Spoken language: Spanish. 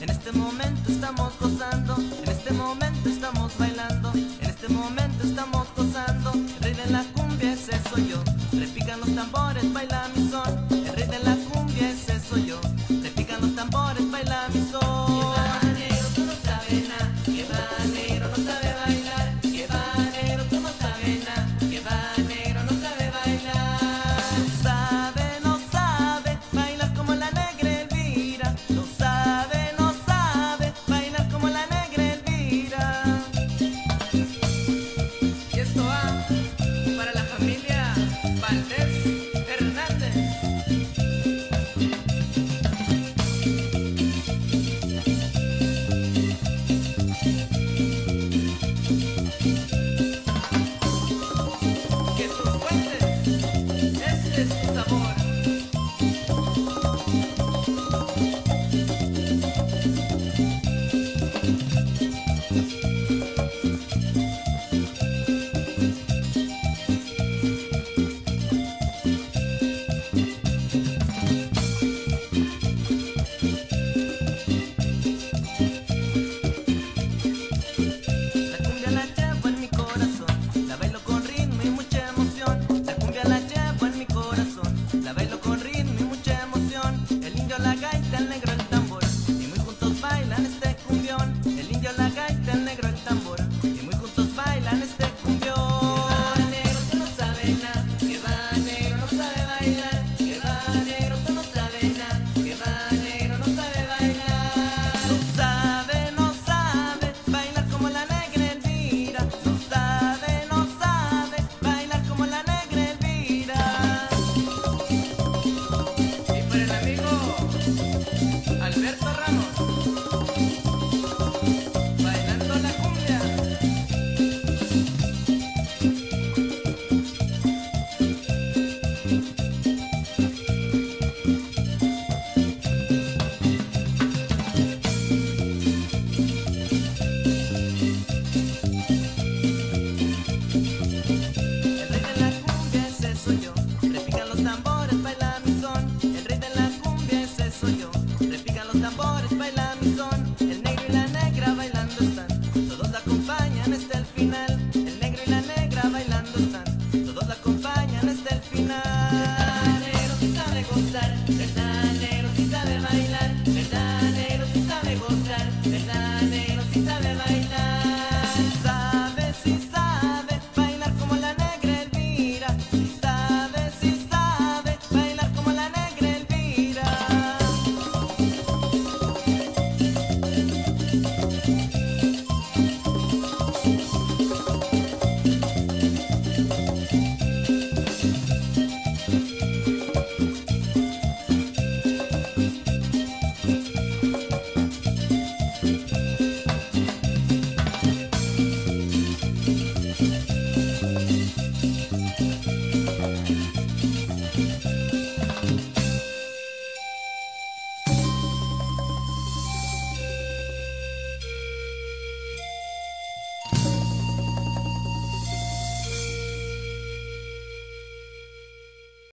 en este momento estamos gozando, en este momento estamos bailando, en este momento estamos gozando, el rey de la cumbia ese soy yo, repican los tambores, baila mi